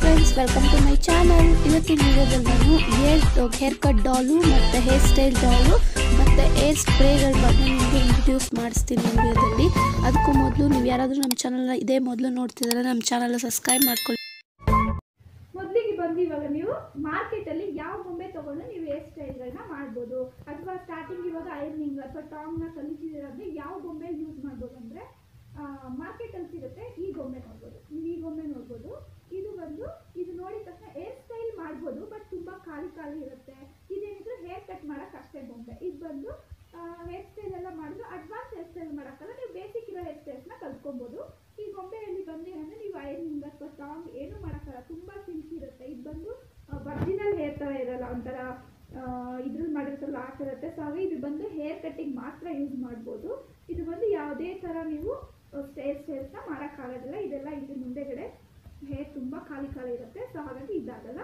Friends welcome to my channel ಇವತ್ತಿನ ವಿಡಿಯೋದಲ್ಲಿ ನಾನು ಹೇರ್ ಹೇರ್ ಕಟ್ ಡಾಲು ಮತ್ತು ಹೇರ್ ಸ್ಟೈಲ್ ಡಾಲು ಮತ್ತು ಹೇರ್ ಸ್ಪ್ರೇಗಳ ಬಗ್ಗೆ ನಿಮಗೆ ಇಂಟ್ರೊಡ್ಯೂಸ್ ಮಾಡಿಸ್ತೀನಿ ವಿಡಿಯೋದಲ್ಲಿ. ಅದಕ್ಕೂ ಮೊದಲು ನೀವು ಯಾರಾದರೂ ನಮ್ಮ ಚಾನಲ್ನ ಇದೇ ಮೊದಲು ನೋಡ್ತಿದ್ದಾರೆ ನಮ್ಮ ಚಾನಲ್ನ ಸಬ್ಸ್ಕ್ರೈಬ್ ಮಾಡ್ಕೊಳ್ಳಿ. ಮೊದಲಿಗೆ ಬಂದು ಇವಾಗ ನೀವು ಮಾರ್ಕೆಟಲ್ಲಿ ಯಾವ ಬೊಂಬೆ ತಗೊಂಡು ನೀವು ಹೇರ್ ಸ್ಟೈಲ್ಗಳನ್ನ ಮಾಡ್ಬೋದು. ಅಥವಾ ಸ್ಟಾರ್ಟಿಂಗ್ ಇವಾಗ ಐರ್ನಿಂಗ್ ಅಥವಾ ಟಾಂಗ್ನ ಕಲಿತಿದ್ರೆ ಯಾವ ಬೊಂಬೆ ಯೂಸ್ ಮಾಡ್ಬೋದು ಅಂದರೆ ಮಾರ್ಕೆಟಲ್ಲಿ ಸಿಗುತ್ತೆ ಈ ಗೊಂಬೆ ನೋಡ್ಬೋದು. ನೀವು ಈ ಗೊಂಬೆ ನೋಡ್ಬೋದು. ಇದು ಬಂದು ಇದು ನೋಡಿದ ತಕ್ಷಣ ಹೇರ್ ಸ್ಟೈಲ್ ಮಾಡ್ಬೋದು ಬಟ್ ತುಂಬ ಖಾಲಿ ಖಾಲಿ ಇರುತ್ತೆ. ಇದೇನಿದ್ರು ಹೇರ್ ಕಟ್ ಮಾಡಕ್ ಅಷ್ಟೇ ಬಂದೆ ಇದು ಬಂದು ಹೇರ್ ಸ್ಟೈಲ್ ಎಲ್ಲ ಮಾಡಿದ್ರು ಅಡ್ವಾನ್ಸ್ ಹೇರ್ ಸ್ಟೈಲ್ ಮಾಡೋಕ್ಕಲ್ಲ, ನೀವು ಬೇಸಿಕ್ ಇರೋ ಹೇರ್ನ ಕಲ್ತ್ಕೊಬೋದು. ಈ ಗೊಂಬೆಯಲ್ಲಿ ಬಂದು ಅಂದ್ರೆ ನೀವು ಐರ್ನಿಂಗ್ ಅಥವಾ ಸ್ಟ್ರಾಂಗ್ ಏನು ಮಾಡೋಕ್ಕಲ್ಲ, ತುಂಬ ಸಿಲ್ಕಿ ಇರುತ್ತೆ. ಇದು ಬಂದು ಒರಿಜಿನಲ್ ಹೇರ್ ಥರ ಇರಲ್ಲ, ಒಂಥರ ಇದ್ರಲ್ಲಿ ಮಾಡಿರ್ತಾರಲ್ಲ ಆ ಥರ ಇರುತ್ತೆ. ಸೊ ಹಾಗೆ ಇದು ಬಂದು ಹೇರ್ ಕಟ್ಟಿಂಗ್ ಮಾತ್ರ ಯೂಸ್ ಮಾಡ್ಬೋದು ಇದು ಬಂದು ಯಾವುದೇ ಥರ ನೀವು ಸ್ಟೈಲ್ ಸ್ಟೈಲ್ಸ್ನ ಮಾಡೋಕ್ಕಾಗೋದಿಲ್ಲ ಇದೆಲ್ಲ ಇದು ಮುಂದೆಗಡೆ ಹೇರ್ ತುಂಬ ಖಾಲಿ ಖಾಲಿ ಇರುತ್ತೆ. ಸೊ ಹಾಗಾಗಿ ಇದಾಗಲ್ಲ.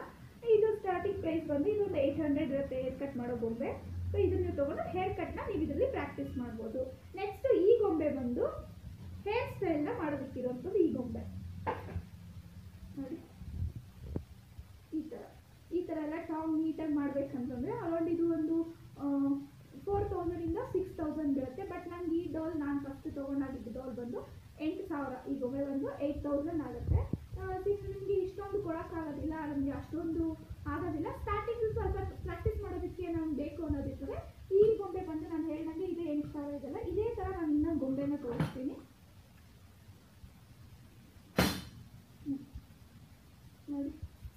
ಇದು ಸ್ಟಾರ್ಟಿಂಗ್ ಪ್ರೈಸ್ ಬಂದು ಇದೊಂದು ಏಯ್ಟ್ ಹಂಡ್ರೆಡ್ ಇರುತ್ತೆ. ಹೇರ್ ಕಟ್ ಮಾಡೋ ಗೊಂಬೆ. ಸೊ ಇದನ್ನ ನೀವು ತೊಗೊಂಡು ಹೇರ್ ಕಟ್ನ ನೀವು ಇದರಲ್ಲಿ ಪ್ರಾಕ್ಟೀಸ್ ಮಾಡ್ಬೋದು. ನೆಕ್ಸ್ಟ್ ಈ ಗೊಂಬೆ ಬಂದು ಹೇರ್ ಸ್ಟೈಲ್ನ ಮಾಡೋದಕ್ಕಿರೋಂಥದ್ದು ಈ ಗೊಂಬೆ. ನೋಡಿ. ಈ ಥರ ಈ ಥರ ಎಲ್ಲ ಟಾಂಗ್ ನೀಟಾಗಿ ಮಾಡ್ಬೇಕಂತಂದರೆ ಅರೌಂಡ್ ಇದು ಒಂದು ಫೋರ್ ತೌಸಂಡಿಂದ ಸಿಕ್ಸ್ ತೌಸಂಡ್ ಬೀಳುತ್ತೆ. ಬಟ್ ನಂಗೆ ಈ ಡಾಲ್ ನಾನು ಫಸ್ಟ್ ತೊಗೊಂಡಾಗಿದ್ದು ಡಾಲ್ ಬಂದು ಎಂಟು ಸಾವಿರ. ಈ ಗೊಂಬೆ ಬಂದು ಏಯ್ಟ್ ತೌಸಂಡ್ ಆಗುತ್ತೆ ಸಿಕ್ಸ್ ನಿಮಗೆ ಇಷ್ಟೊಂದು ಕೊಡೋಕ್ಕಾಗೋದಿಲ್ಲ ನಮಗೆ ಅಷ್ಟೊಂದು ಆಗೋದಿಲ್ಲ ಸ್ಟಾರ್ಟಿಂಗ್ ಸ್ವಲ್ಪ ಪ್ರಾಕ್ಟೀಸ್ ಮಾಡೋದಕ್ಕೆ ನಮ್ಗೆ ಬೇಕು ಅನ್ನೋದಿರ್ತದೆ ಈ ಗೊಂಬೆ ಬಂದು ನಾನು ಹೇಳ್ದಂಗೆ ಇದೆ ಎಂಟು ಸಾವಿರ ಇದೆಲ್ಲ ಇದೇ ಥರ ನಾನು ಇನ್ನೊಂದು ಗೊಂಬೆನ ತೋರಿಸ್ತೀನಿ ಹ್ಮ್. ನೋಡಿ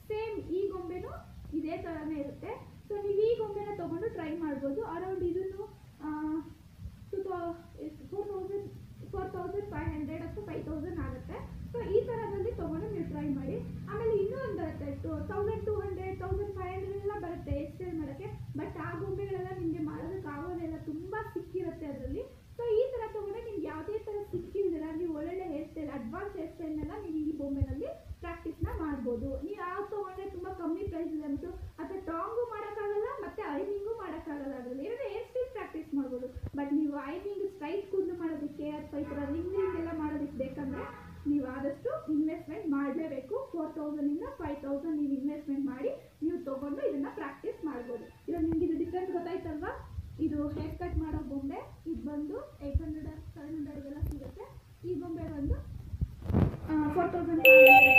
ಸೇಮ್ ಈ ಗೊಂಬೆನೂ ಇದೇ ಥರನೇ ಇರುತ್ತೆ ಸೊ ನೀವು ಈ ಗೊಂಬೆನ ತೊಗೊಂಡು ಟ್ರೈ ಮಾಡ್ಬೋದು ಅರೌಂಡ್ ಇದನ್ನು two four thousand four thousand five hundred ಅಥವಾ ಫೈವ್ ತೌಸಂಡ್ ಆಗುತ್ತೆ ಸೊ ಈ ಥರದಲ್ಲಿ ತೊಗೊಂಡು ನೀವು ಟ್ರೈ ಮಾಡಿ ಆಮೇಲೆ ಇನ್ನೂ ಒಂದು ಬರುತ್ತೆ two thousand two hundred thousand five hundred ಎಲ್ಲ ಬರುತ್ತೆ ಎಕ್ಸ್ಚೇಂಜ್ ಮಾಡೋಕ್ಕೆ ಬಟ್ ಆ ಗೊಂಬೆಗಳೆಲ್ಲ ನಿಮಗೆ ಮಾಡೋದಕ್ಕೆ ಆಗೋದಿಲ್ಲ ತುಂಬ ಸಿಕ್ಕಿರುತ್ತೆ ಅದರಲ್ಲಿ ಸೊ ಈ ಥರ ತೊಗೊಂಡ್ರೆ ನಿಮ್ಗೆ ಯಾವುದೇ ಥರ ಸಿಕ್ಕಿಲ್ದಿರ ನೀವು ಒಳ್ಳೊಳ್ಳೆ ಹೇರ್ ಸ್ಟೈಲ್ ಅಡ್ವಾನ್ಸ್ ಹೇರ್ ಸ್ಟೈಲ್ನೆಲ್ಲ ನೀವು ಈ ಬೊಮ್ಮೆನಲ್ಲಿ ಪ್ರಾಕ್ಟೀಸ್ನ ಮಾಡ್ಬೋದು ನೀವು ಯಾವ್ದು ತೊಗೊಂಡ್ರೆ ತುಂಬ ಕಮ್ಮಿ ಪ್ರೈಸ್ ಅಂತು ಅಥವಾ ಟಾಂಗು ಮಾಡೋಕ್ಕಾಗಲ್ಲ ಮತ್ತು ಐನಿಂಗು ಮಾಡೋಕ್ಕಾಗಲ್ಲ ಅದರಲ್ಲಿ ಎರಡು ಹೇರ್ ಸ್ಟೈಲ್ ಪ್ರಾಕ್ಟೀಸ್ ಮಾಡ್ಬೋದು ಬಟ್ ನೀವು ಐನಿಂಗ್ ಸ್ಟ್ರೈಟ್ ಕೂದಲು ಮಾಡೋದಕ್ಕೆ ಅಥವಾ ಈ ಥರ ರಿಂಗ್ ರಿಂಗ್ ಎಲ್ಲ ಮಾಡೋದಕ್ಕೆ ಬೇಕಂದರೆ ನೀವು ಆದಷ್ಟು ಇನ್ವೆಸ್ಟ್ಮೆಂಟ್ ಮಾಡಲೇಬೇಕು ಫೋರ್ ತೌಸಂಡಿಂದ ಫೈವ್ ತೌಸಂಡ್ ನೀವು ಇನ್ವೆಸ್ಟ್ಮೆಂಟ್ ಮಾಡಿ ನೀವು ತೊಗೊಂಡು ಇದನ್ನು ಪ್ರಾಕ್ಟೀಸ್ ಮಾಡ್ಬೋದು ಇವಾಗ ನಿಮ್ಗೆ ಇದು ಡಿಫ್ರೆನ್ಸ್ ಗೊತ್ತಾಯ್ತಲ್ವಾ ಇದು ಹೇರ್ ಕಟ್ ಮಾಡೋ ಗೊಂಬೆ ಇದು ಬಂದು ಏಯ್ಟ್ ಹಂಡ್ರೆಡ್ ಸೆವೆನ್ ಹಂಡ್ರೆಡ್ಗೆಲ್ಲ ಸಿಗುತ್ತೆ ಈ ಗೊಂಬೆ ಬಂದು ಫೋರ್ ತೌಸಂಡ್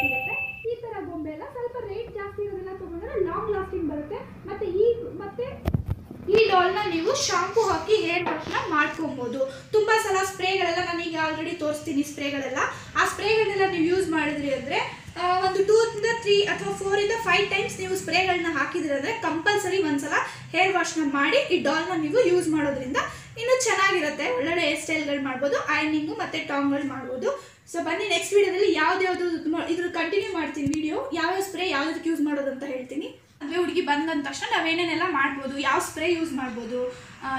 ಸಿಗುತ್ತೆ ಈ ಥರ ಗೊಂಬೆ ಎಲ್ಲ ಸ್ವಲ್ಪ ರೇಟ್ ಜಾಸ್ತಿ ಇರೋದೆಲ್ಲ ತೊಗೊಂಡ್ರೆ ಲಾಂಗ್ ಲಾಸ್ಟಿಂಗ್ ಬರುತ್ತೆ ಮತ್ತು ಈ ಮತ್ತೆ ಈ ಡಾಲ್ನ ನೀವು ಶಾಂಪು ಹಾಕಿ ಹೇರ್ ವಾಶ್ನ ಮಾಡ್ಕೊಬೋದು. ತುಂಬ ಸಲ ಸ್ಪ್ರೇಗಳೆಲ್ಲ ನಾನೀಗ ಆಲ್ರೆಡಿ ತೋರಿಸ್ತೀನಿ ಸ್ಪ್ರೇಗಳೆಲ್ಲ. ಆ ಸ್ಪ್ರೇಗಳನ್ನೆಲ್ಲ ನೀವು ಯೂಸ್ ಮಾಡಿದ್ರಿ ಅಂದರೆ ಒಂದು ಟೂ ಇಂದ ತ್ರೀ ಅಥವಾ ಫೋರಿಂದ ಫೈವ್ ಟೈಮ್ಸ್ ನೀವು ಸ್ಪ್ರೇಗಳನ್ನ ಹಾಕಿದ್ರಿ ಅಂದರೆ ಕಂಪಲ್ಸರಿ ಒಂದ್ಸಲ ಹೇರ್ ವಾಶ್ನ ಮಾಡಿ ಈ ಡಾಲ್ನ ನೀವು ಯೂಸ್ ಮಾಡೋದ್ರಿಂದ ಇನ್ನೂ ಚೆನ್ನಾಗಿರುತ್ತೆ. ಒಳ್ಳೊಳ್ಳೆ ಹೇರ್ ಸ್ಟೈಲ್ಗಳು ಮಾಡ್ಬೋದು ಐನಿಂಗು ಮತ್ತು ಟಾಂಗ್ಗಳು ಮಾಡ್ಬೋದು. ಸೊ ಬನ್ನಿ ನೆಕ್ಸ್ಟ್ ವೀಡಿಯೋದಲ್ಲಿ ಯಾವ್ದು ಇದ್ರ ಕಂಟಿನ್ಯೂ ಮಾಡ್ತೀನಿ ವಿಡಿಯೋ ಯಾವ್ಯಾವ ಸ್ಪ್ರೇ ಯಾವ್ದಕ್ಕೆ ಯೂಸ್ ಅಂತ ಹೇಳ್ತೀನಿ. ಅಂದರೆ ಹುಡುಗಿ ಬಂದ ತಕ್ಷಣ ನಾವೇನೇನೆಲ್ಲ ಮಾಡ್ಬೋದು, ಯಾವ ಸ್ಪ್ರೇ ಯೂಸ್ ಮಾಡ್ಬೋದು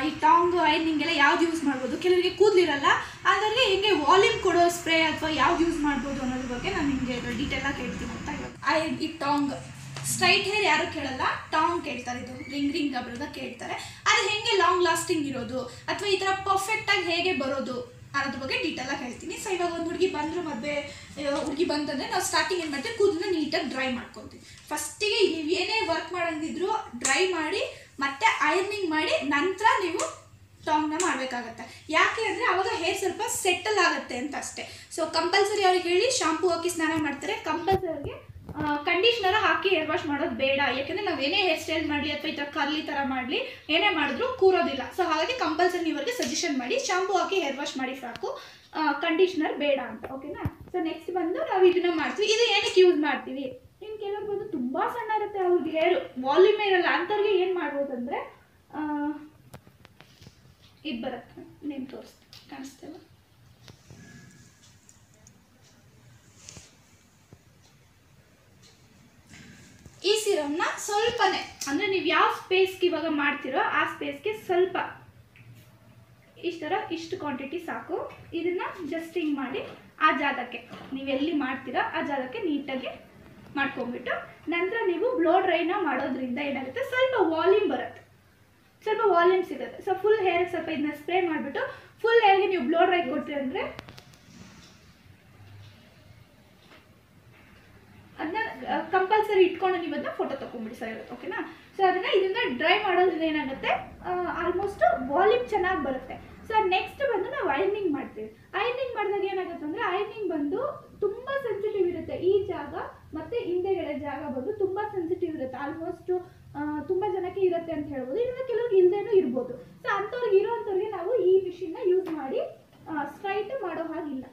ಈ ಟಾಂಗ್ ಐರ್ನಿಂಗ್ ಎಲ್ಲ ಯಾವ್ದು ಯೂಸ್ ಮಾಡ್ಬೋದು, ಕೆಲವರಿಗೆ ಕೂದಲಿರಲ್ಲ ಅದರಲ್ಲಿ ಹೆಂಗೆ ವಾಲ್ಯೂಮ್ ಕೊಡೋ ಸ್ಪ್ರೇ ಅಥವಾ ಯಾವ್ದು ಯೂಸ್ ಮಾಡ್ಬೋದು ಅನ್ನೋದ್ರ ಬಗ್ಗೆ ನಾನು ನಿಮಗೆ ಡೀಟೇಲಾಗಿ ಹೇಳ್ತೀನಿ ಅಂತ ಇವಾಗ ಐ ಈ ಟಾಂಗ್ ಸ್ಟ್ರೈಟ್ ಹೇರ್ ಯಾರು ಕೇಳಲ್ಲ, ಟಾಂಗ್ ಕೇಳ್ತಾರೆ ಇದು, ರಿಂಗ್ ರಿಂಗ್ ಬರೋದ ಕೇಳ್ತಾರೆ. ಅದು ಹೇಗೆ ಲಾಂಗ್ ಲಾಸ್ಟಿಂಗ್ ಇರೋದು, ಅಥವಾ ಈ ಥರ ಪರ್ಫೆಕ್ಟಾಗಿ ಹೇಗೆ ಬರೋದು ಅನ್ನೋದ್ರ ಬಗ್ಗೆ ಡೀಟೇಲಾಗಿ ಹೇಳ್ತೀನಿ. ಸೊ ಇವಾಗ ಒಂದು ಹುಡುಗಿ ಬಂದರು ಮದುವೆ ಹುಡುಗಿ ಬಂತಂದರೆ ನಾವು ಸ್ಟಾರ್ಟಿಂಗ್ ಏನು ಮಾಡ್ತೀವಿ ಕೂದಲನ್ನ ನೀಟಾಗಿ ಡ್ರೈ ಮಾಡ್ಕೊತೀವಿ ಫಸ್ಟಿಗೆ ನೀವು ಏನೇ ವರ್ಕ್ ಮಾಡಂಗಿದ್ರು ಡ್ರೈ ಮಾಡಿ, ಮತ್ತೆ ಐರ್ನಿಂಗ್ ಮಾಡಿ, ನಂತರ ನೀವು ಟಾಂಗ್ನ ಮಾಡಬೇಕಾಗತ್ತೆ. ಯಾಕೆ ಅಂದರೆ ಅವಾಗ ಹೇರ್ ಸ್ವಲ್ಪ ಸೆಟಲ್ ಆಗುತ್ತೆ ಅಂತ ಅಷ್ಟೇ. ಸೊ ಕಂಪಲ್ಸರಿ ಅವ್ರಿಗೆ ಹೇಳಿ ಶಾಂಪೂ ಹಾಕಿ ಸ್ನಾನ ಮಾಡ್ತಾರೆ. ಕಂಪಲ್ಸರಿಗೆ ಕಂಡೀಷ್ನರ್ ಹಾಕಿ ಹೇರ್ ವಾಶ್ ಮಾಡೋದು ಬೇಡ. ಯಾಕೆಂದ್ರೆ ನಾವು ಏನೇ ಹೇರ್ ಸ್ಟೈಲ್ ಮಾಡಲಿ ಅಥವಾ ಈ ಥರ ಕರ್ಲಿ ಥರ ಮಾಡಲಿ, ಏನೇ ಮಾಡಿದ್ರು ಕೂರೋದಿಲ್ಲ. ಸೊ ಹಾಗಾಗಿ ಕಂಪಲ್ಸರಿ ನೀವರಿಗೆ ಸಜೆಷನ್ ಮಾಡಿ ಶಾಂಪು ಹಾಕಿ ಹೇರ್ ವಾಶ್ ಮಾಡಿ ಸಾಕು. ಕಂಡೀಷ್ನರ್ ಬೇಡ ಅಂತ. ಓಕೆನಾ ಸೊ ನೆಕ್ಸ್ಟ್ ಬಂದು ನಾವು ಇದನ್ನ ಮಾಡ್ತೀವಿ. ಇದು ಏನಕ್ಕೆ ಯೂಸ್ ಮಾಡ್ತೀವಿ? ಇನ್ನು ಕೆಲವ್ರು ಬಂದು ತುಂಬ ಸಣ್ಣ ಇರುತ್ತೆ ಅವ್ರಿಗೆ ಹೇರ್ ವಾಲ್ಯೂಮ್ ಇರಲ್ಲ. ಅಂಥವ್ರಿಗೆ ಏನು ಮಾಡ್ಬೋದು ಅಂದರೆ ಇದು ಬರುತ್ತೆ. ನೇಮ್ ತೋರಿಸ್ತೀವಿ ಕಾಣಿಸ್ತೇವೆ ಈ ಸಿರಮ್ನ ಸ್ವಲ್ಪನೇ, ಅಂದರೆ ನೀವು ಯಾವ ಸ್ಪೇಸ್ಗೆ ಇವಾಗ ಮಾಡ್ತೀರೋ ಆ ಸ್ಪೇಸ್ಗೆ ಸ್ವಲ್ಪ, ಇಷ್ಟು ಥರ ಇಷ್ಟು ಕ್ವಾಂಟಿಟಿ ಸಾಕು. ಇದನ್ನ ಜಸ್ಟ್ ಹಿಂಗೆ ಮಾಡಿ ಆ ಜಾಗಕ್ಕೆ, ನೀವು ಎಲ್ಲಿ ಮಾಡ್ತೀರೋ ಆ ಜಾಗಕ್ಕೆ ನೀಟಾಗಿ ಮಾಡ್ಕೊಂಬಿಟ್ಟು ನಂತರ ನೀವು ಬ್ಲೋ ಡ್ರೈನ ಮಾಡೋದ್ರಿಂದ ಏನಾಗುತ್ತೆ? ಸ್ವಲ್ಪ ವಾಲ್ಯೂಮ್ ಬರುತ್ತೆ. ಸ್ವಲ್ಪ ವಾಲ್ಯೂಮ್ ಸಿಗುತ್ತೆ. ಸೊ ಫುಲ್ ಹೇರ್ ಸ್ವಲ್ಪ ಇದನ್ನ ಸ್ಪ್ರೇ ಮಾಡಿಬಿಟ್ಟು ಫುಲ್ ಹೇರ್ಗೆ ನೀವು ಬ್ಲೋ ಡ್ರೈ ಕೊಡ್ತೀರಂದ್ರೆ ಒಂದ್ಸರಿ ಇಟ್ಕೊಂಡು ನೀವು ಅದನ್ನ ಫೋಟೋ ತಗೊಂಡ್ಬಿಡಿ ಸರ್ ಇರುತ್ತೆ ಓಕೆನಾ ಸೊ ಅದನ್ನ ಇದನ್ನ ಡ್ರೈ ಮಾಡೋದ್ರಿಂದ ಏನಾಗುತ್ತೆ? ಆಲ್ಮೋಸ್ಟ್ ವಾಲ್ಯೂಮ್ ಚೆನ್ನಾಗಿ ಬರುತ್ತೆ. ಸೊ ನೆಕ್ಸ್ಟ್ ಬಂದು ನಾವು ಐರ್ನಿಂಗ್ ಮಾಡ್ತೀವಿ. ಐರ್ನಿಂಗ್ ಮಾಡಿದಾಗ ಏನಾಗುತ್ತೆ ಅಂದ್ರೆ ಐರ್ನಿಂಗ್ ಬಂದು ತುಂಬಾ ಸೆನ್ಸಿಟಿವ್ ಇರುತ್ತೆ. ಈ ಜಾಗ ಮತ್ತೆ ಹಿಂದೆಗಡೆ ಜಾಗ ಬಂದು ತುಂಬಾ ಸೆನ್ಸಿಟಿವ್ ಇರುತ್ತೆ. ಆಲ್ಮೋಸ್ಟ್ ತುಂಬಾ ಜನಕ್ಕೆ ಇರುತ್ತೆ ಅಂತ ಹೇಳ್ಬೋದು. ಇನ್ನು ಕೆಲವ್ರಿಗೆ ಇಲ್ದೇನೂ ಇರ್ಬೋದು. ಸೊ ಅಂಥವ್ರಿಗೆ ಇರೋಂಥವ್ರಿಗೆ ನಾವು ಈ ಮಿಷಿನ್ನ ಯೂಸ್ ಮಾಡಿ ಸ್ಟ್ರೈಟ್ ಮಾಡೋ ಹಾಗಿಲ್ಲ.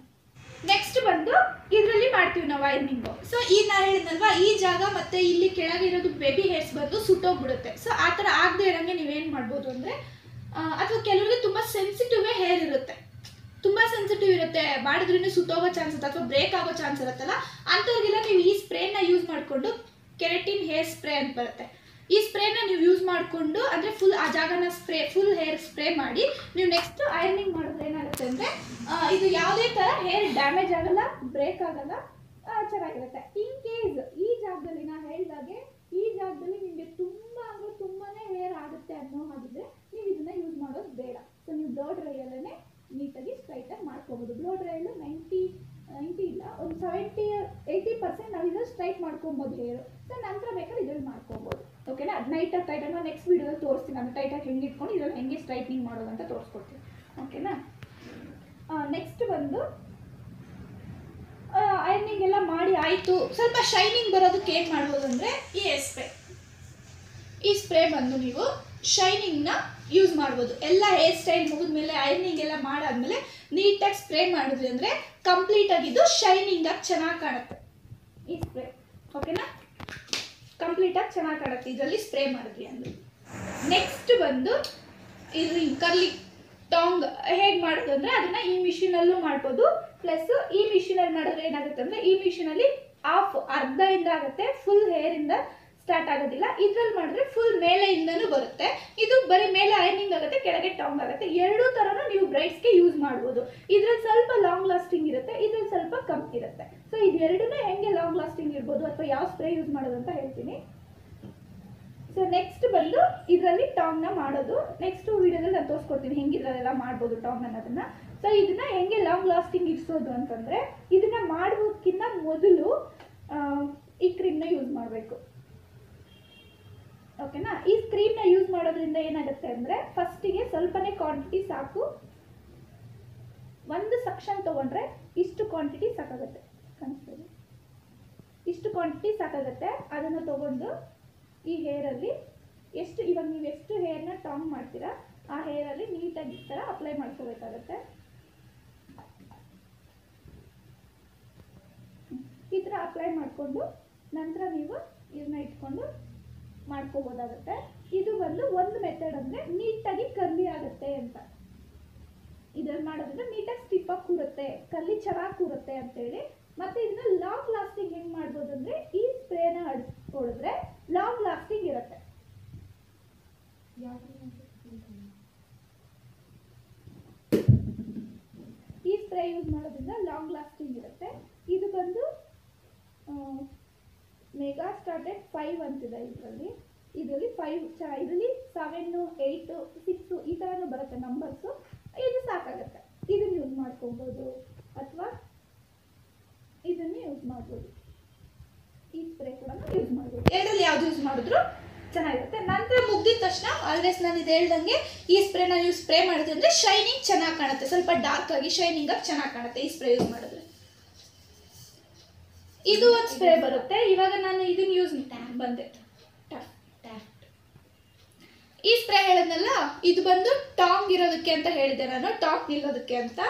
ನೆಕ್ಸ್ಟ್ ಬಂದು ಇದರಲ್ಲಿ ಮಾಡ್ತೀವಿ ನಾವು ವೈರ್ನಿಂಗು ಸೊ ಈ ನಾ ಹೇಳಿದ್ನಲ್ವಾ, ಈ ಜಾಗ ಮತ್ತೆ ಇಲ್ಲಿ ಕೆಳಗೆ ಇರೋದು ಬೇಬಿ ಹೇರ್ಸ್ ಬಂದು ಸುಟ್ಟೋಗ್ಬಿಡುತ್ತೆ. ಸೊ ಆ ಥರ ಆಗದೆ ಇರೋಂಗೆ ನೀವೇನು ಮಾಡ್ಬೋದು ಅಂದರೆ ಅಥವಾ ಕೆಲವರಿಗೆ ತುಂಬ ಸೆನ್ಸಿಟಿವ್ ಹೇರ್ ಇರುತ್ತೆ. ತುಂಬ ಸೆನ್ಸಿಟಿವ್ ಇರುತ್ತೆ. ಮಾಡಿದ್ರೂ ಸುಟ್ಟೋಗೋ ಚಾನ್ಸ್ ಇರುತ್ತೆ ಅಥವಾ ಬ್ರೇಕ್ ಆಗೋ ಚಾನ್ಸ್ ಇರುತ್ತಲ್ಲ, ಅಂಥವ್ರಿಗೆಲ್ಲ ನೀವು ಈ ಸ್ಪ್ರೇನ ಯೂಸ್ ಮಾಡಿಕೊಂಡು ಕೆರೆಟಿನ್ ಹೇರ್ ಸ್ಪ್ರೇ ಅಂತ ಬರುತ್ತೆ. ಈ ಸ್ಪ್ರೇನ ನೀವು ಯೂಸ್ ಮಾಡಿಕೊಂಡು, ಅಂದರೆ ಫುಲ್ ಆ ಜಾಗನ ಸ್ಪ್ರೇ ಫುಲ್ ಹೇರ್ ಸ್ಪ್ರೇ ಮಾಡಿ, ನೀವು ನೆಕ್ಸ್ಟ್ ಐರನಿಂಗ್ ಮಾಡಿದ್ರೆ ಏನಾಗುತ್ತೆ ಅಂದರೆ ಇದು ಯಾವುದೇ ಥರ ಹೇರ್ ಡ್ಯಾಮೇಜ್ ಆಗಲ್ಲ ಬ್ರೇಕ್ ಆಗಲ್ಲ ಚೆನ್ನಾಗಿರುತ್ತೆ. ಇನ್ ಕೇಸ್ ಈ ಜಾಗದಲ್ಲಿ ನಾ ಹೇಳಿದಾಗೆ, ಈ ಜಾಗದಲ್ಲಿ ನಿಮಗೆ ತುಂಬ ಅಂದರೆ ತುಂಬಾನೇ ಹೇರ್ ಆಗುತ್ತೆ ಅನ್ನೋ ಹಾಗಿದ್ರೆ ನೀವು ಇದನ್ನ ಯೂಸ್ ಮಾಡೋದು ಬೇಡ. ಸೊ ನೀವು ಬ್ಲೋ ಡ್ರೈಯಲ್ಲೇ ನೀಟಾಗಿ ಸ್ಟ್ರೈಟಾಗಿ ಮಾಡ್ಕೋಬೋದು. ಬ್ಲೋ ಡ್ರೈಯಲ್ಲೂ ನೈಂಟಿ ನೈಂಟಿ ಇಲ್ಲ, ಒಂದು ಸೆವೆಂಟಿ ಏಯ್ಟಿ ಪರ್ಸೆಂಟ್ ನಾವು ಇದನ್ನ ಸ್ಟ್ರೈಟ್ ಮಾಡ್ಕೊಬೋದು ಹೇರು ಸೊ ನಂತರ ಬೇಕಾದ್ರೆ ಇದ್ರಲ್ಲಿ ಮಾಡ್ಕೊಬೋದು. ಓಕೆನಾ ನೈಟಾಗಿ ಟೈಟಾಗಿ ನಾನು ನೆಕ್ಸ್ಟ್ ವೀಡಿಯೋದಲ್ಲಿ ತೋರಿಸ್ತೀನಿ. ನಾನು ಟೈಟಾಗಿ ಹೆಂಗೆ ಇಟ್ಕೊಂಡು ಇದ್ರಲ್ಲಿ ಹೆಂಗೆ ಸ್ಟ್ರೈಟ್ನಿಂಗ್ ಅಂತ ತೋರಿಸ್ಕೊಡ್ತೀನಿ. ಓಕೆನಾ ನೆಕ್ಸ್ಟ್ ಬಂದು ಐರ್ನಿಂಗ್ ಎಲ್ಲ ಮಾಡಿ ಆಯಿತು. ಸ್ವಲ್ಪ ಶೈನಿಂಗ್ ಬರೋದಕ್ಕೆ ಏನು ಮಾಡ್ಬೋದು ಅಂದರೆ ಈ ಸ್ಪ್ರೇ ಈ ಸ್ಪ್ರೇ ಬಂದು ನೀವು ಶೈನಿಂಗ್ನ ಯೂಸ್ ಮಾಡ್ಬೋದು. ಎಲ್ಲ ಹೇರ್ ಸ್ಟೈಲ್ ಮುಗಿದ್ಮೇಲೆ ಐರ್ನಿಂಗ್ ಎಲ್ಲ ಮಾಡಾದ್ಮೇಲೆ ನೀಟಾಗಿ ಸ್ಪ್ರೇ ಮಾಡಿದ್ವಿ ಅಂದರೆ ಕಂಪ್ಲೀಟಾಗಿ ಇದು ಶೈನಿಂಗ್ ಆಗಿ ಚೆನ್ನಾಗಿ ಕಾಣುತ್ತೆ. ಈ ಸ್ಪ್ರೇ ಓಕೆನಾ ಕಂಪ್ಲೀಟಾಗಿ ಚೆನ್ನಾಗಿ ಕಾಣುತ್ತೆ. ಇದರಲ್ಲಿ ಸ್ಪ್ರೇ ಮಾಡಿದ್ವಿ ಅಂದರೆ. ನೆಕ್ಸ್ಟ್ ಬಂದು, ಇದು ಕರ್ಲಿ ಟಾಂಗ್ ಹೇಗೆ ಮಾಡೋದು ಅಂದರೆ ಅದನ್ನ ಈ ಮಿಷಿನಲ್ಲೂ ಮಾಡ್ಬೋದು. ಪ್ಲಸ್ ಈ ಮಿಷಿನಲ್ಲಿ ಮಾಡಿದ್ರೆ ಏನಾಗುತ್ತೆ ಅಂದರೆ ಈ ಮಿಷಿನಲ್ಲಿ ಆಫ್ ಅರ್ಧದಿಂದ ಆಗುತ್ತೆ ಫುಲ್ ಹೇರಿಂದ ಸ್ಟಾರ್ಟ್ ಆಗೋದಿಲ್ಲ. ಇದ್ರಲ್ಲಿ ಮಾಡಿದ್ರೆ ಫುಲ್ ಮೇಲೆಯಿಂದನೂ ಬರುತ್ತೆ. ಇದು ಬರೀ ಮೇಲೆ ಐನಿಂಗ್ ಆಗುತ್ತೆ, ಕೆಳಗೆ ಟಾಂಗ್ ಆಗುತ್ತೆ. ಎರಡೂ ಥರನೂ ನೀವು ಬ್ರೈಡ್ಸ್ಗೆ ಯೂಸ್ ಮಾಡ್ಬೋದು. ಇದ್ರಲ್ಲಿ ಸ್ವಲ್ಪ ಲಾಂಗ್ ಲಾಸ್ಟಿಂಗ್ ಇರುತ್ತೆ, ಇದ್ರಲ್ಲಿ ಸ್ವಲ್ಪ ಕಮ್ಮಿ ಇರುತ್ತೆ. ಸೊ ಇದೆರಡನ್ನೂ ಹೆಂಗೆ ಲಾಂಗ್ ಲಾಸ್ಟಿಂಗ್ ಇರ್ಬೋದು ಅಥವಾ ಯಾವ ಸ್ಪ್ರೇ ಯೂಸ್ ಮಾಡೋದು ಅಂತ ಹೇಳ್ತೀನಿ. ಸೊ ನೆಕ್ಸ್ಟ್ ಬಂದು ಇದರಲ್ಲಿ ಟಾಂಗ್ನ ಮಾಡೋದು. ನೆಕ್ಸ್ಟ್ ವಿಡಿಯೋದಲ್ಲಿ ನಾನು ತೋರಿಸ್ಕೊಡ್ತೀನಿ ಹೆಂಗೆ ಇದರಲ್ಲೆಲ್ಲ ಮಾಡ್ಬೋದು ಟಾಂಗ್ ಅನ್ನೋದನ್ನ. ಸೊ ಇದನ್ನ ಹೆಂಗೆ ಲಾಂಗ್ ಲಾಸ್ಟಿಂಗ್ ಇರಿಸೋದು ಅಂತಂದ್ರೆ, ಇದನ್ನ ಮಾಡೋದಕ್ಕಿಂತ ಮೊದಲು ಈ ಕ್ರೀಮ್ನ ಯೂಸ್ ಮಾಡಬೇಕು. ಓಕೆನಾ ಈ ಕ್ರೀಮ್ನ ಯೂಸ್ ಮಾಡೋದ್ರಿಂದ ಏನಾಗುತ್ತೆ ಅಂದರೆ ಫಸ್ಟಿಗೆ ಸ್ವಲ್ಪನೇ ಕ್ವಾಂಟಿಟಿ ಸಾಕು. ಒಂದು ಸಕ್ಷನ್ ತೊಗೊಂಡ್ರೆ ಇಷ್ಟು ಕ್ವಾಂಟಿಟಿ ಸಾಕಾಗುತ್ತೆ. ಕಾಣಿಸ್ತದೆ ಇಷ್ಟು ಕ್ವಾಂಟಿಟಿ ಸಾಕಾಗುತ್ತೆ. ಅದನ್ನು ತಗೊಂಡು ಈ ಹೇರಲ್ಲಿ ಎಷ್ಟು, ಇವಾಗ ನೀವು ಎಷ್ಟು ಹೇರ್ನ ಟಾಂಗ್ ಮಾಡ್ತೀರಾ, ಆ ಹೇರಲ್ಲಿ ನೀಟಾಗಿ ಈ ಥರ ಅಪ್ಲೈ ಮಾಡ್ಕೋಬೇಕಾಗತ್ತೆ. ಈ ಥರ ಅಪ್ಲೈ ಮಾಡಿಕೊಂಡು ನಂತರ ನೀವು ಇದನ್ನ ಇಟ್ಕೊಂಡು ಮಾಡ್ಕೋಬೋದಾಗುತ್ತೆ. ಇದು ಬಂದು ಒಂದು ಮೆಥಡ್ ಅಂದರೆ ನೀಟಾಗಿ ಕರ್ಲಿ ಆಗುತ್ತೆ ಅಂತ. ಇದನ್ನು ಮಾಡೋದ್ರಿಂದ ನೀಟಾಗಿ ಸ್ಟಿಪ್ಪಾಗಿ ಕೂರುತ್ತೆ ಕಲ್ಲಿ ಚೆನ್ನಾಗಿ ಕೂರುತ್ತೆ ಅಂತೇಳಿ. ಮತ್ತೆ ಇದನ್ನ ಲಾಂಗ್ ಲಾಸ್ಟಿಂಗ್ ಹೆಂಗೆ ಮಾಡ್ಬೋದು ಅಂದ್ರೆ ಈ ಸ್ಪ್ರೇನ ಹೊಡೆದ್ರೆ ಲಾಂಗ್ ಲಾಸ್ಟಿಂಗ್ ಇರುತ್ತೆ. ಈ ಸ್ಪ್ರೇ ಯೂಸ್ ಮಾಡೋದ್ರಿಂದ ಲಾಂಗ್ ಲಾಸ್ಟಿಂಗ್ ಇರುತ್ತೆ. ಇದು ಬಂದು ಮೆಗಾ ಸ್ಟಾರ್ಟೆಡ್ ಫೈವ್ ಅಂತಿದೆ ಇದರಲ್ಲಿ. ಇದರಲ್ಲಿ ಫೈವ್ ಇದರಲ್ಲಿ ಸೆವೆನ್ನು ಏಯ್ಟು ಸಿಕ್ಸು ಈ ಥರನೂ ಬರುತ್ತೆ ನಂಬರ್ಸು ಇದು ಸಾಕಾಗುತ್ತೆ. ಇದನ್ನು ಯೂಸ್ ಮಾಡ್ಕೊಬೋದು. ಅಥವಾ ಇದನ್ನು ಯೂಸ್ ಮಾಡ್ಬೋದು. ಈ ಸ್ಪ್ರೇ ಕೂಡ ಯೂಸ್ ಮಾಡ್ಬೋದು. ಎರಡರಲ್ಲಿ ಯಾವ್ದು ಯೂಸ್ ಮಾಡಿದ್ರು? ಚೆನ್ನಾಗಿರುತ್ತೆ. ನಂತರ ಮುಗ್ದಿದ ತಕ್ಷಣ ಆಲ್ವೇಸ್ ನಾನು ಇದು ಹೇಳ್ದಂಗೆ ಈ ಸ್ಪ್ರೇನ ಯೂಸ್ ಸ್ಪ್ರೇ ಮಾಡಿದ್ರೆ ಅಂದರೆ ಶೈನಿಂಗ್ ಚೆನ್ನಾಗಿ ಕಾಣುತ್ತೆ. ಸ್ವಲ್ಪ ಡಾರ್ಕ್ ಆಗಿ ಶೈನಿಂಗ್ ಆಗಿ ಚೆನ್ನಾಗಿ ಕಾಣುತ್ತೆ ಈ ಸ್ಪ್ರೇ ಯೂಸ್ ಮಾಡಿದ್ರೆ. ಇದು ಒಂದು ಸ್ಪ್ರೇ ಬರುತ್ತೆ. ಇವಾಗ ನಾನು ಇದನ್ನ ಯೂಸ್ ಬಂದೆ. ಈ ಸ್ಪ್ರೇ ಹೇಳದ್ನಲ್ಲ, ಇದು ಬಂದು ಟಾಂಗ್ ಇರೋದಕ್ಕೆ ಅಂತ ಹೇಳಿದೆ ನಾನು. ಟಾಪ್ ನಿಲ್ಲೋದಕ್ಕೆ ಅಂತ.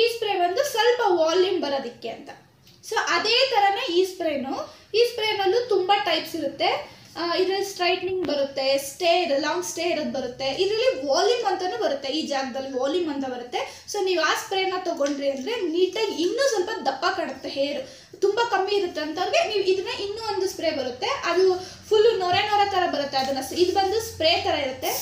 ಈ ಸ್ಪ್ರೇ ಬಂದು ಸ್ವಲ್ಪ ವಾಲ್ಯೂಮ್ ಬರೋದಕ್ಕೆ ಅಂತ. ಸೊ ಅದೇ ಥರನೇ ಈ ಸ್ಪ್ರೇನು. ಈ ಸ್ಪ್ರೇನಲ್ಲೂ ತುಂಬ ಟೈಪ್ಸ್ ಇರುತ್ತೆ. ಇದರಲ್ಲಿ ಸ್ಟ್ರೈಟ್ನಿಂಗ್ ಬರುತ್ತೆ ಸ್ಟೇ ಲಾಂಗ್ ಸ್ಟೇ ಇರೋದು ಬರುತ್ತೆ. ಇದರಲ್ಲಿ ವಾಲ್ಯೂಮ್ ಅಂತಾನೂ ಬರುತ್ತೆ, ಈ ಜಾಗದಲ್ಲಿ ವಾಲ್ಯೂಮ್ ಅಂತ ಬರುತ್ತೆ. ಸೊ ನೀವು ಆ ಸ್ಪ್ರೇನ ತೊಗೊಂಡ್ರಿ ಅಂದರೆ ನೀಟಾಗಿ ಇನ್ನೂ ಸ್ವಲ್ಪ ದಪ್ಪ ಕಾಣುತ್ತೆ ಹೇರ್ ತುಂಬ ಕಮ್ಮಿ ಇರುತ್ತೆ ಅಂತವ್ರಿಗೆ ನೀವು ಇದನ್ನ ಇನ್ನೂ ಒಂದು ಸ್ಪ್ರೇ ಬರುತ್ತೆ. ಅದು ಫುಲ್ಲು ನೊರೆ ನೊರೆ ಥರ ಬರುತ್ತೆ ಅದನ್ನು. ಇದು ಬಂದು ಸ್ಪ್ರೇ ಥರ ಇರುತ್ತೆ.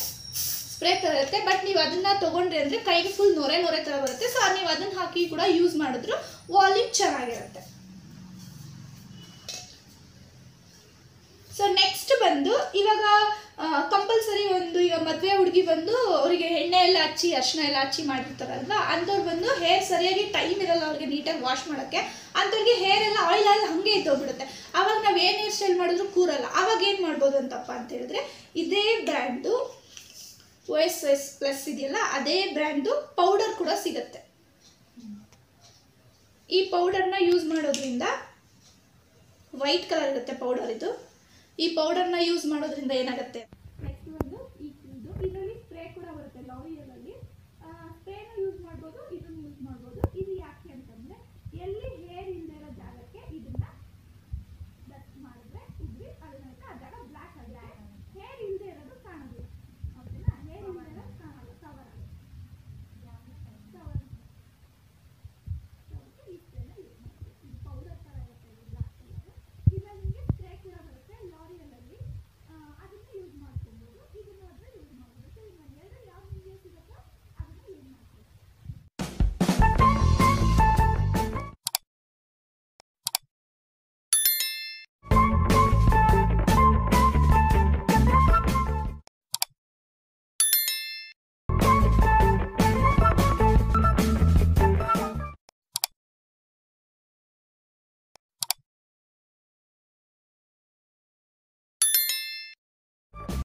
ಸ್ಪ್ರೇ ಥರ ಇರುತ್ತೆ. ಬಟ್ ನೀವು ಅದನ್ನ ತೊಗೊಂಡ್ರಿ ಅಂದರೆ ಕೈಗೆ ಫುಲ್ ನೊರೆ ನೊರೆ ಥರ ಬರುತ್ತೆ. ಸೊ ನೀವು ಅದನ್ನ ಹಾಕಿ ಕೂಡ ಯೂಸ್ ಮಾಡಿದ್ರು ವಾಲ್ಯೂಮ್ ಚೆನ್ನಾಗಿರುತ್ತೆ. ಸೊ ನೆಕ್ಸ್ಟ್ ಬಂದು, ಇವಾಗ ಕಂಪಲ್ಸರಿ ಒಂದು, ಈಗ ಮದುವೆ ಹುಡುಗಿ ಬಂದು, ಅವರಿಗೆ ಎಣ್ಣೆ ಎಲ್ಲ ಹಚ್ಚಿ, ಅರ್ಶಿನ ಎಲ್ಲ ಹಚ್ಚಿ ಮಾಡಿರ್ತಾರಲ್ವ ಅಂಥವ್ರು ಬಂದು ಹೇರ್ ಸರಿಯಾಗಿ ಟೈಮ್ ಇರಲ್ಲ ಅವ್ರಿಗೆ ನೀಟಾಗಿ ವಾಶ್ ಮಾಡೋಕ್ಕೆ. ಅಂಥವ್ರಿಗೆ ಹೇರ್ ಎಲ್ಲ ಆಯಿಲ್ ಆಯಿಲ್ ಹಾಗೆ ಇದ್ದೋಗ್ಬಿಡುತ್ತೆ ಆವಾಗ ನಾವು ಏನು ಹೇರ್ ಸ್ಟೈಲ್ ಮಾಡಿದ್ರು ಕೂರಲ್ಲ. ಅವಾಗ ಏನು ಮಾಡ್ಬೋದು ಅಂತಪ್ಪ ಅಂತ ಹೇಳಿದ್ರೆ, ಇದೇ brand O S S plus ಇದೆಯಲ್ಲ, ಅದೇ ಬ್ರ್ಯಾಂಡು ಪೌಡರ್ ಕೂಡ ಸಿಗುತ್ತೆ. ಈ ಪೌಡರ್ನ ಯೂಸ್ ಮಾಡೋದ್ರಿಂದ ವೈಟ್ ಕಲರ್ ಇರುತ್ತೆ ಪೌಡರ್ ಇದು. ಈ ಪೌಡರ್ನ ಯೂಸ್ ಮಾಡೋದ್ರಿಂದ ಏನಾಗುತ್ತೆ?